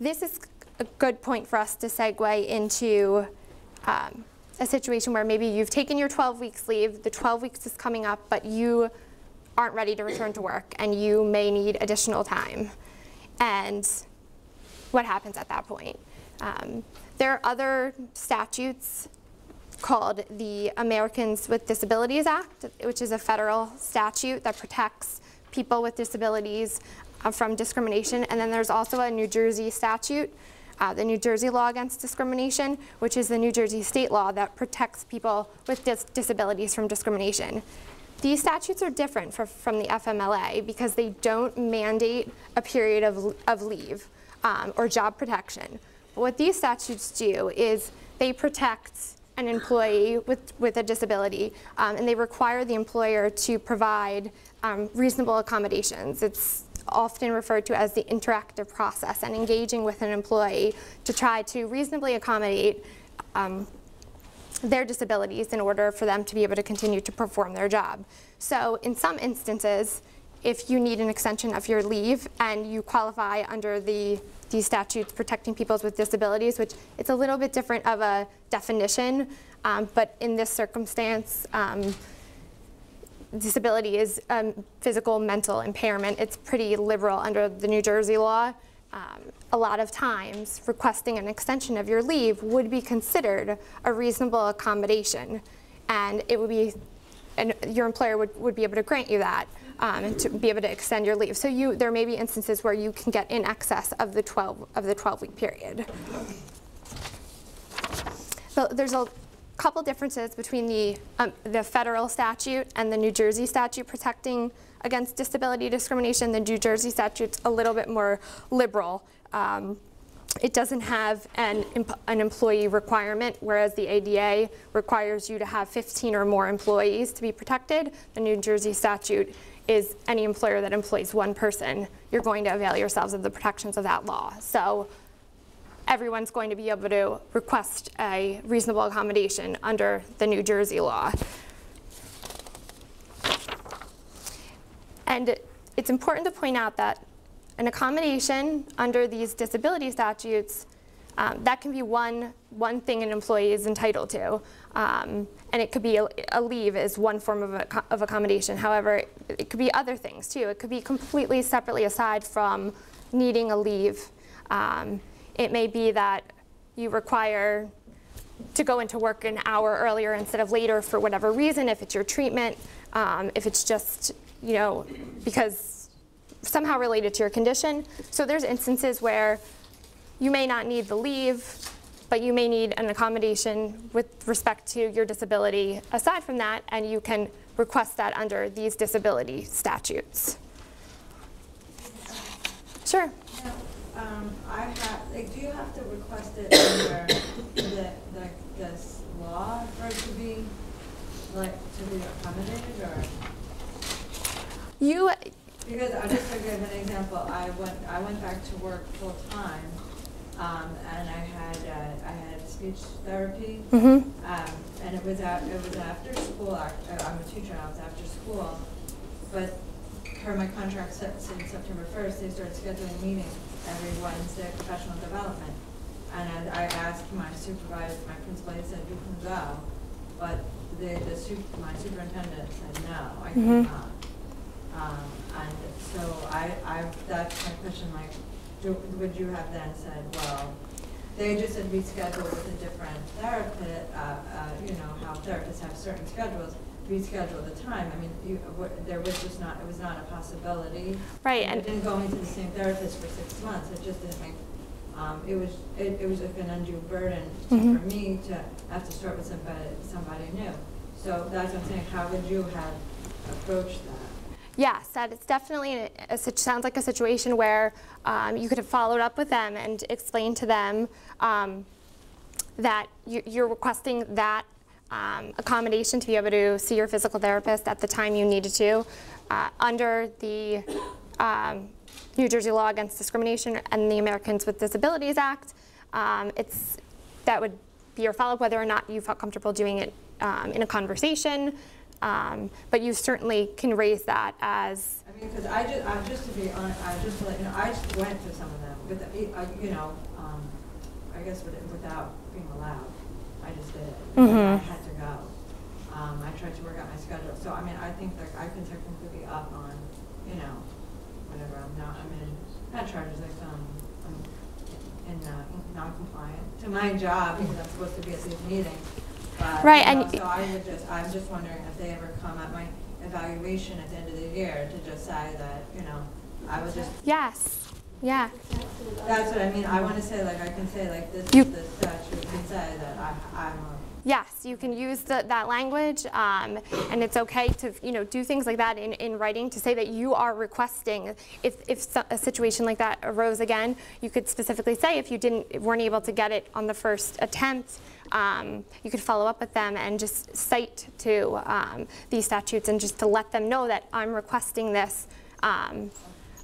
this is a good point for us to segue into um, a situation where maybe you've taken your 12 weeks leave, the 12 weeks is coming up, but you aren't ready to return to work and you may need additional time. And what happens at that point? Um, there are other statutes called the Americans with Disabilities Act, which is a federal statute that protects people with disabilities uh, from discrimination. And then there's also a New Jersey statute, uh, the New Jersey Law Against Discrimination, which is the New Jersey state law that protects people with dis disabilities from discrimination. These statutes are different for, from the FMLA because they don't mandate a period of, of leave um, or job protection. But what these statutes do is they protect an employee with, with a disability um, and they require the employer to provide um, reasonable accommodations. It's often referred to as the interactive process and engaging with an employee to try to reasonably accommodate um, their disabilities in order for them to be able to continue to perform their job. So in some instances, if you need an extension of your leave and you qualify under the these statutes protecting people with disabilities, which it's a little bit different of a definition, um, but in this circumstance, um, disability is um, physical mental impairment. It's pretty liberal under the New Jersey law um, a lot of times requesting an extension of your leave would be considered a reasonable accommodation. And it would be, and your employer would, would be able to grant you that um, and to be able to extend your leave. So you, there may be instances where you can get in excess of the 12, of the 12 week period. So there's a couple differences between the, um, the federal statute and the New Jersey statute protecting against disability discrimination. The New Jersey statute's a little bit more liberal. Um, it doesn't have an, an employee requirement, whereas the ADA requires you to have 15 or more employees to be protected. The New Jersey statute is any employer that employs one person, you're going to avail yourselves of the protections of that law. So everyone's going to be able to request a reasonable accommodation under the New Jersey law. And it's important to point out that an accommodation under these disability statutes, um, that can be one, one thing an employee is entitled to. Um, and it could be a, a, leave is one form of, a, of accommodation. However, it could be other things too. It could be completely separately aside from needing a leave. Um, it may be that you require to go into work an hour earlier instead of later for whatever reason, if it's your treatment, um, if it's just you know, because somehow related to your condition. So there's instances where you may not need the leave, but you may need an accommodation with respect to your disability aside from that, and you can request that under these disability statutes. Sure. Um, I have, like, do you have to request it under the, the, this law for it to be, like, to be accommodated, or? You. Because I just to give an example, I went I went back to work full time, um, and I had uh, I had speech therapy, mm -hmm. um, and it was at, it was after school. I, I'm a teacher, and I was after school, but per my contract since September 1st, they started scheduling meetings every Wednesday, professional development. And I, I asked my supervisor, my principal, he said, you can go. But the, the my superintendent said, no, I mm -hmm. cannot. Um, and so I, I, that's my question, like, do, would you have then said, well, they just had rescheduled with a different therapist, uh, uh, you know, how therapists have certain schedules, reschedule the time. I mean, you, there was just not, it was not a possibility. Right. And didn't go into the same therapist for six months. It just didn't make, um, it was, it, it was like an undue burden mm -hmm. for me to have to start with somebody, somebody new. So that's what I'm saying, how would you have approached that? Yes, that it's definitely a, a, sounds like a situation where um, you could have followed up with them and explained to them um, that you, are requesting that um, accommodation to be able to see your physical therapist at the time you needed to uh, under the um, New Jersey Law Against Discrimination and the Americans with Disabilities Act. Um, it's that would be your follow-up whether or not you felt comfortable doing it um, in a conversation Um, But you certainly can raise that as, I mean, because I just, I, just to be honest, I just, you know, I just went to some of them, with, the- you know, um, I guess without being allowed. I just did it. because I Mhm. had to go. Um, I tried to work out my schedule, so I mean, I think that I can technically be up on, you know, whatever, I'm not, I'm in, not charges, like, um, I'm in, uh, non-compliant to my job, because I'm supposed to be at these meetings. But, Right, you know, and- So I would just, I'm just wondering if they ever come at my evaluation at the end of the year to just say that, you know, I was just, yes, yeah. that's what I mean, I wanna say, like, I can say, like, this, You- this statute can say that I, I'm a Yes, you can use the, that language, um, and it's okay to, you know, do things like that in, in writing to say that you are requesting, if, if a situation like that arose again, you could specifically say if you didn't, weren't able to get it on the first attempt, um, you could follow up with them and just cite to um, these statutes and just to let them know that I'm requesting this um,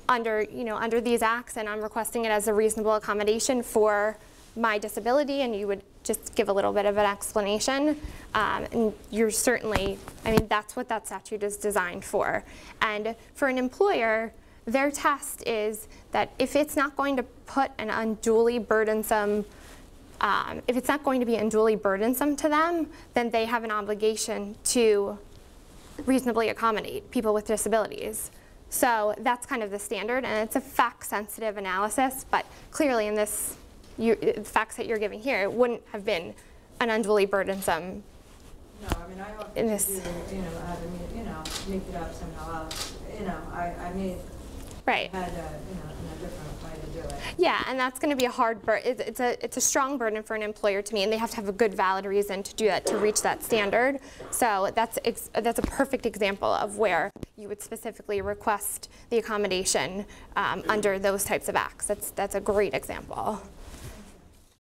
under, you know, under these acts, and I'm requesting it as a reasonable accommodation for my disability, and you would just give a little bit of an explanation. Um, and you're certainly, I mean, that's what that statute is designed for. And for an employer, their test is that if it's not going to put an unduly burdensome, um, if it's not going to be unduly burdensome to them, then they have an obligation to reasonably accommodate people with disabilities. So that's kind of the standard, and it's a fact-sensitive analysis, but clearly in this, you, the facts that you're giving here, it wouldn't have been an unduly burdensome. No, I mean, I offered In this- do, you know, meet- you know, make it up somehow else, you know, I, I made, Right. had a, you know, a different way to do it. Yeah, and that's going to be a hard burden. It's, it's a it's a strong burden for an employer to me, and they have to have a good, valid reason to do that to reach that standard. So that's ex- that's a perfect example of where you would specifically request the accommodation um, under those types of acts. That's that's a great example.